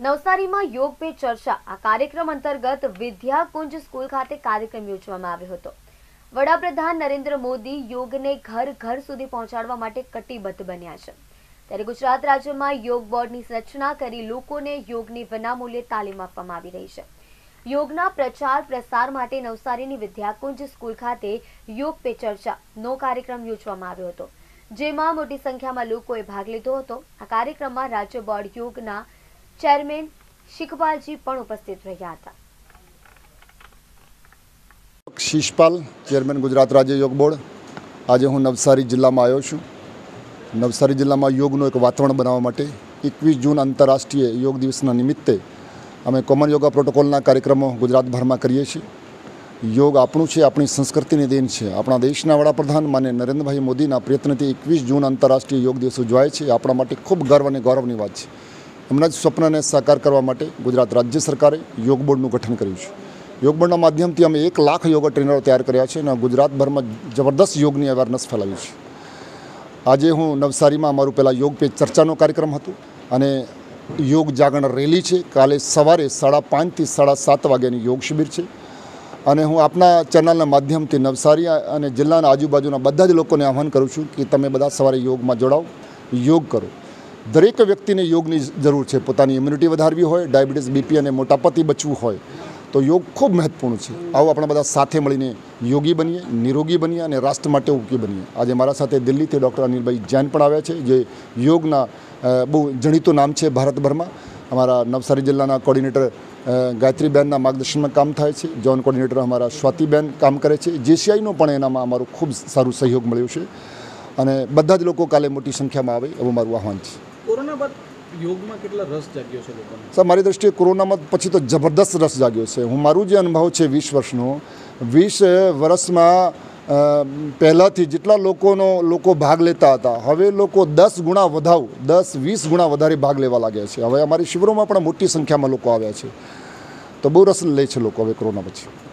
નવસારીમાં યોગ પે ચર્ચા. આ કાર્યક્રમ અંતર્ગત વિદ્યાકુંજ સ્કૂલ ખાતે કાર્યક્રમ યોજવામાં આવ્યો હતો. વડાપ્રધાન નરેન્દ્ર મોદી યોગને ઘર ઘર સુધી પહોંચાડવા માટે કટિબદ્ધ બન્યા છે. ત્યારે ગુજરાત રાજ્યમાં યોગ બોર્ડની રચના કરી લોકોને યોગની વિનામૂલ્યે તાલીમ આપવામાં આવી રહી છે. યોગના પ્રચાર પ્રસાર માટે નવસારીની વિદ્યાકુંજ સ્કૂલ ખાતે યોગ પે ચર્ચા નો કાર્યક્રમ યોજવામાં આવ્યો હતો. જેમાં મોટી સંખ્યામાં લોકોએ ભાગ લીધો હતો. આ કાર્યક્રમમાં રાજ્ય બોર્ડ યોગના ચેરમેન શિખપાલજી પણ ઉપસ્થિત રહ્યા હતા. શિષપાલ ચેરમેન ગુજરાત રાજ્ય યોગ બોર્ડ. આજે હું નવસારી જિલ્લામાં આવ્યો છું. નવસારી જિલ્લામાં યોગનું એક વાતાવરણ બનાવવા માટે એકવીસ જૂન આંતરરાષ્ટ્રીય યોગ દિવસના નિમિત્તે અમે કોમન યોગા પ્રોટોકોલના કાર્યક્રમો ગુજરાતભરમાં કરીએ છીએ. યોગ આપણું છે, આપણી સંસ્કૃતિની દેન છે. આપણા દેશના વડાપ્રધાન માન્ય નરેન્દ્રભાઈ મોદીના પ્રયત્નથી એકવીસ જૂન આંતરરાષ્ટ્રીય યોગ દિવસ ઉજવાય છે. આપણા માટે ખૂબ ગર્વ અને ગૌરવની વાત છે. એમના જ સ્વપ્નને સાકાર કરવા માટે ગુજરાત રાજ્ય સરકારે યોગ બોર્ડનું ગઠન કર્યું છે. યોગ બોર્ડના માધ્યમથી અમે એક લાખ યોગ ટ્રેનરો તૈયાર કર્યા છે અને ગુજરાતભરમાં જબરદસ્ત યોગની અવેરનેસ ફેલાવી છે. આજે હું નવસારીમાં અમારું પહેલાં યોગ પે ચર્ચાનો કાર્યક્રમ હતો અને યોગ જાગરણ રેલી છે. કાલે સવારે સાડા પાંચથી સાડા સાત વાગ્યાની યોગ શિબિર છે. અને હું આપના ચેનલના માધ્યમથી નવસારી અને જિલ્લાના આજુબાજુના બધા જ લોકોને આહ્વાન કરું છું કે તમે બધા સવારે યોગમાં જોડાઓ, યોગ કરો. દરેક વ્યક્તિને યોગની જરૂર છે. પોતાની ઇમ્યુનિટી વધારવી હોય, ડાયાબિટીસ, બીપી અને મોટાપાથી બચવું હોય, તો યોગ ખૂબ મહત્વપૂર્ણ છે. આવો આપણે બધા સાથે મળીને યોગી બનીએ, નિરોગી બનીએ અને રાષ્ટ્ર માટે ઉપયોગી બનીએ. આજે મારા સાથે દિલ્હીથી ડૉક્ટર અનિલભાઈ જૈન પણ આવ્યા છે, જે યોગના બહુ જણીતું નામ છે ભારતભરમાં. અમારા નવસારી જિલ્લાના કોર્ડિનેટર ગાયત્રીબેનના માર્ગદર્શનમાં કામ થાય છે. જોન કોર્ડિનેટર અમારા સ્વાતિબેન કામ કરે છે. જેસીઆઈનો પણ એનામાં અમારું ખૂબ સારું સહયોગ મળ્યો છે. અને બધા જ લોકો કાલે મોટી સંખ્યામાં આવે એવું મારું આહવાન છે. કોરોના બાદ યોગમાં કેટલા રસ જાગ્યો છે લોકોને? સર, મારી દ્રષ્ટિએ કોરોનામાં પછી તો જબરદસ્ત રસ જાગ્યો છે. હું મારું જે અનુભવ છે વીસ વર્ષનો, વીસ વર્ષમાં પહેલાંથી જેટલા લોકોનો, લોકો ભાગ લેતા હતા, હવે લોકો દસ ગુણા વધાવ, દસ, વીસ ગુણા વધારે ભાગ લેવા લાગ્યા છે. હવે અમારી શિબિરોમાં પણ મોટી સંખ્યામાં લોકો આવ્યા છે. તો બહુ રસ લે છે લોકો હવે કોરોના પછી.